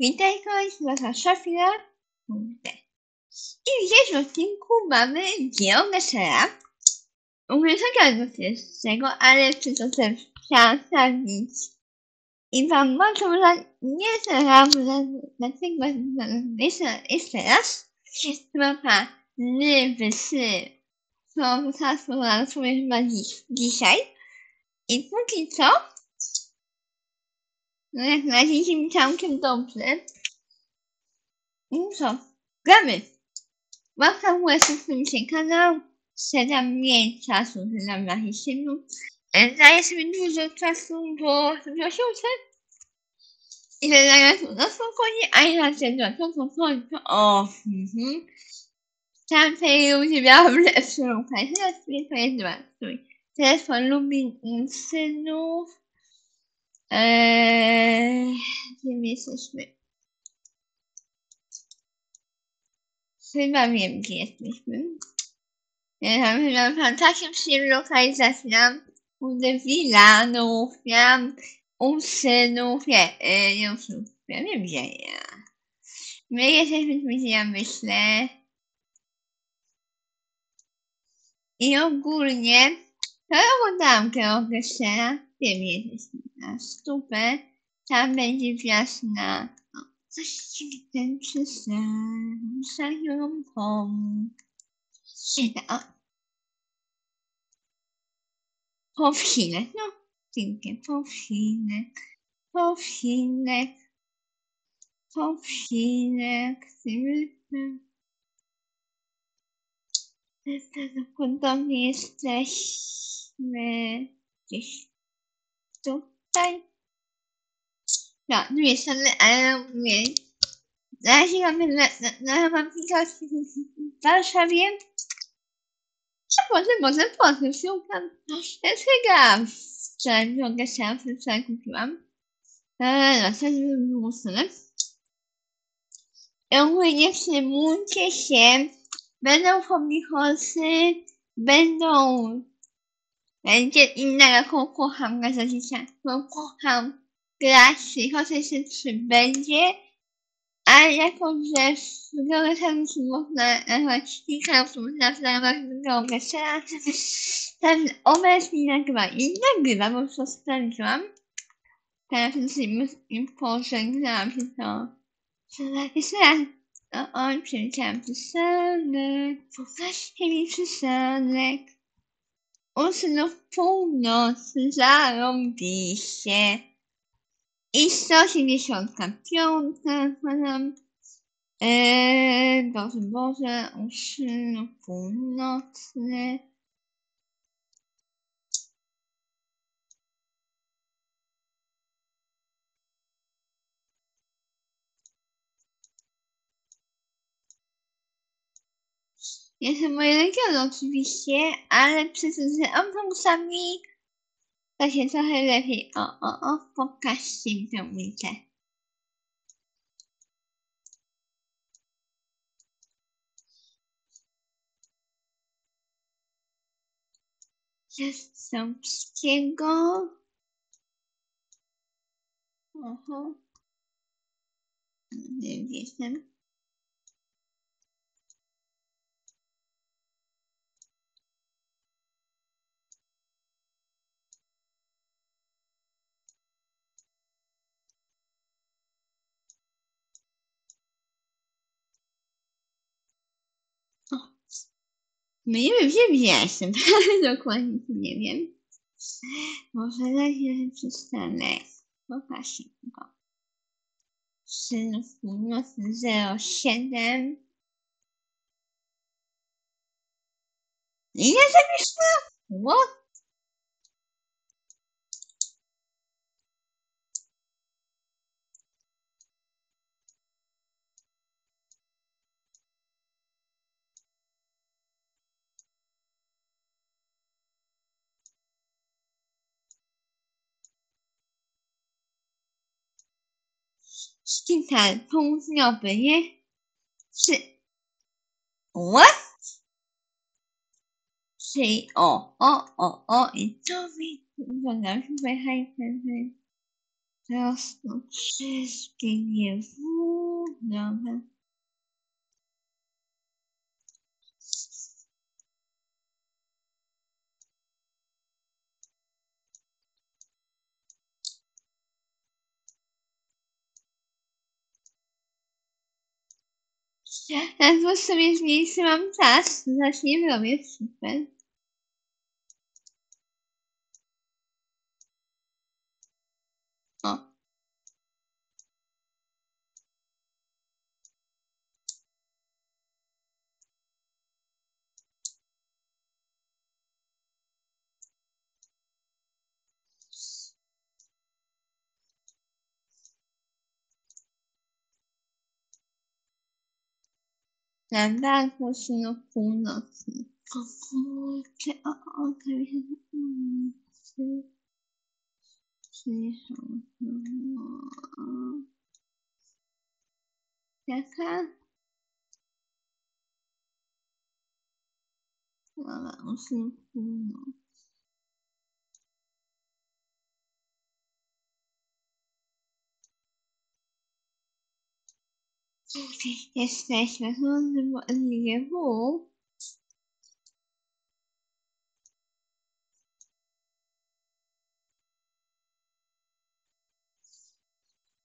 Witaj kochani, wasza Szafira. I w dzisiejszym odcinku mamy geogesera. Umiem zagadnąć z tego, ale chcę to też przedstawić. I wam bardzo nie zaraz, dlatego jeszcze, raz. Mapa Lywysy. To zostało sobie chyba dziś, dzisiaj. I póki co, no jak na razie idzie mi całkiem dobrze. No co, gramy. Łapka w górę, subskrybujcie kanał. Sedam mniej czasu dla mnie synu. Daję sobie dużo czasu, bo sobie osiągnę. I zaraz na spokojnie, a ja na to, to, o, mhm. Tamtej ludzie miałam lepszą okazję, teraz to jest dwa. Telefon lubi synów. Eee, gdzie my jesteśmy? Chyba wiem, gdzie jesteśmy. Ja mam takim przyjemną lokalizację. Mam kurde wilanów, miałam u synów, nie, e, nie u synów, ja wiem gdzie ja. My jesteśmy gdzie ja myślę. I ogólnie, to ja oglądałam krągę wiem, na stupę, tam będzie wiosna. O, coś ci ten przysężają pomóc. O. Powsinek, no, pięknie, powsinek, powsinek, powsinek, Podobnie jesteśmy gdzieś tutaj. No, dwie strony, ale mówię, na razie mamy na, na, na mam w Warszawie. A potem, potem, potem szukam. Jest chyba wczoraj drogę się wczoraj kupiłam. Eee, no, to jest drugą stronę. Ogólnie przymójcie się. Będą hobbyhosy, będą będzie innego, kogo kocham na życia, kogo kocham grać, chociaż się trzy będzie, ale jako, że w geografię można nazwać kilka osób na geografia, ten obraz mi nagrywa i nagrywa, bo to sprawdziłam. Teraz im pożegnałam się to. Jeszcze raz. O, on przeleciałam przystanek, mi przystanek. Ósmą w północy zarąbiście. I 185 mam. Eee, Boże, Boże, ósmą północny. Jestem moje regiony oczywiście, ale przez z autobusami to się trochę lepiej. O, o, o, pokażcie mi tę ulicę. Jest Sąpskiego. Oho. Nie wiem, jestem. No nie wiem, ja jestem. Dokładnie nie wiem. Może razie przystanek. Pokażę go. Synów północny 07. Ile zawieszła? What? Szpital południowy, nie? Czy... What? Czyli o, o, o, o i to mi... Uwaga, chyba hajpę, Teraz to wszystkie nie Dobra. Ledwo sobie zmniejszyłam czas, zacznie robię super. 难道是哭了？哦，这样哦，对，嗯，是，是一首什么？来看，难道是哭了？kreeg destijds best wel een level.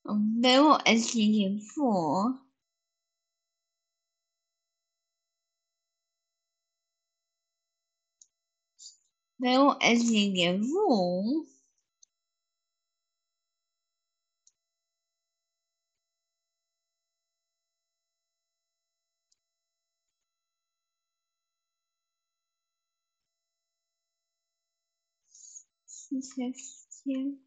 Wel een level. Wel. Wszystkiego.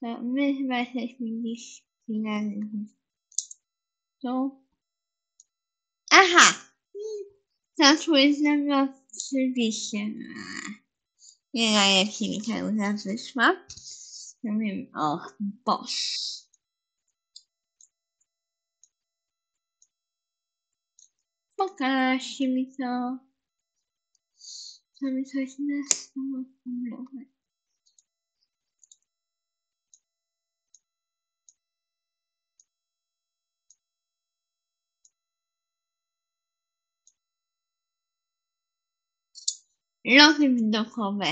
To my chyba jesteśmy gdzieś finalni. To. Aha! Zaszły z nami oczywiście. Nie najlepiej mi ta wyszła. Ja wiem, o, boż. Pokażcie mi to. Mi coś na słowo Lochy widokowe.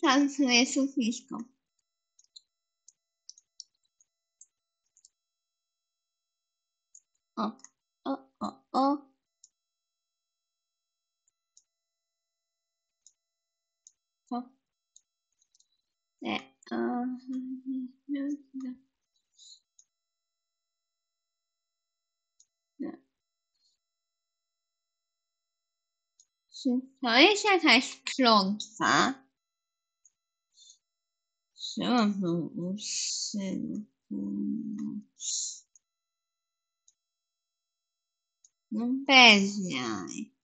Tam sobie sufnisko. O, o, o, o. O. Czy to jest jakaś klątwa? Znowu usunąć. No bez jaj.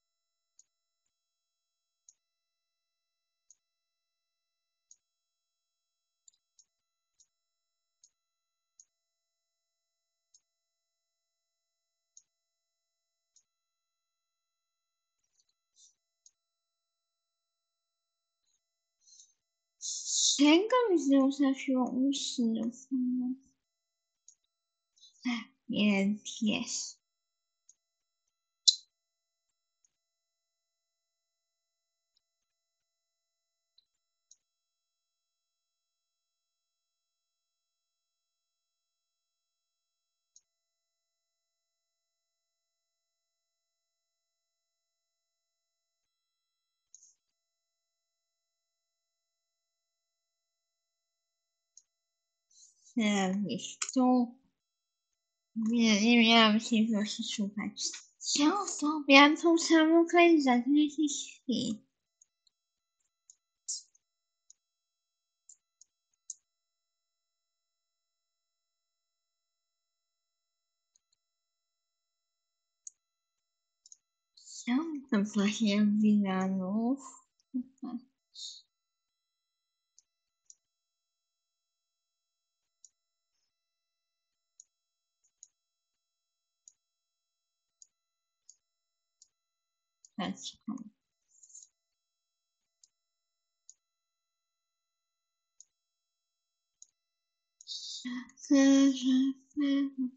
Ten kilometres, I'll T S tu. Nie, nie miałam się proszę szukać. Ja uwielbiam tą samą lokalizację jakiś chwil. Chciałam to właśnie. Merci. C'est je fais mon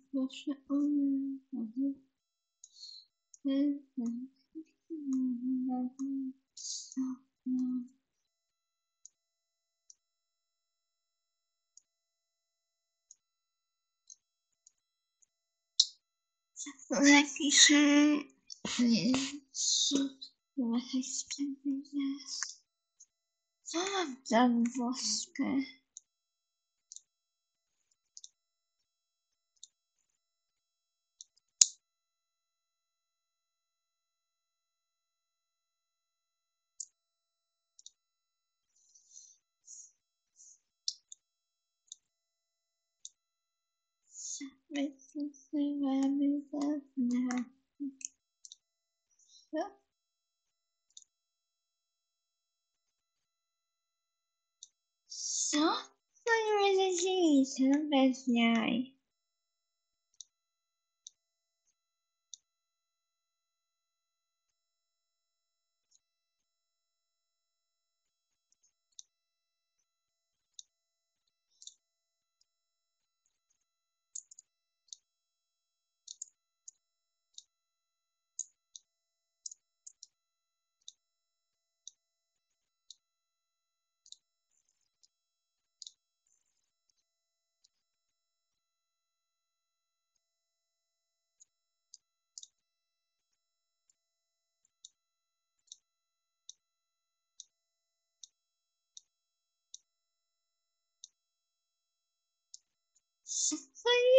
Tam woskę. Zapraszam, że mamy. Co? Co? Co nie będzie dziś? No bez jaj. Co to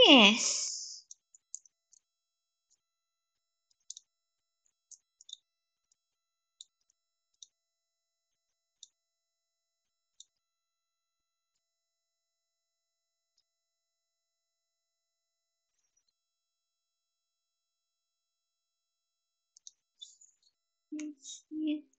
jest? Nic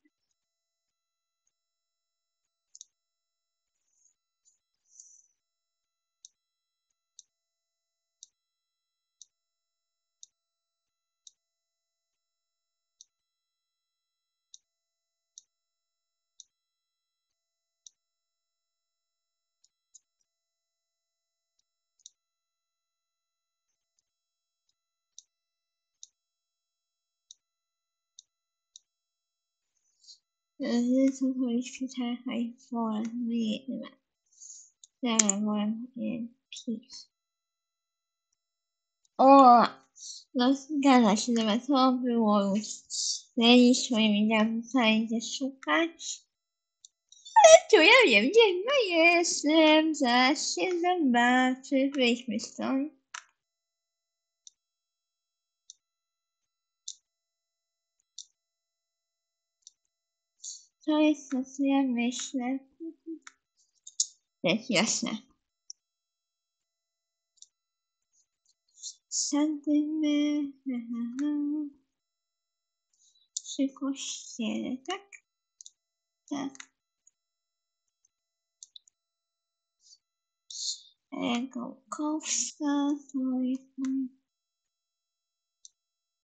nie呃，从头一去才还放灭了，再玩点屁。哦，老师干了是的嘛？错被我那一说明讲算一些书刊。主要原因那也是在现在吧，最为什么上 ？To jest to, co ja myślę. Jest jasne. Sadymy przy kościele, tak? Tak. Gołkowska to jest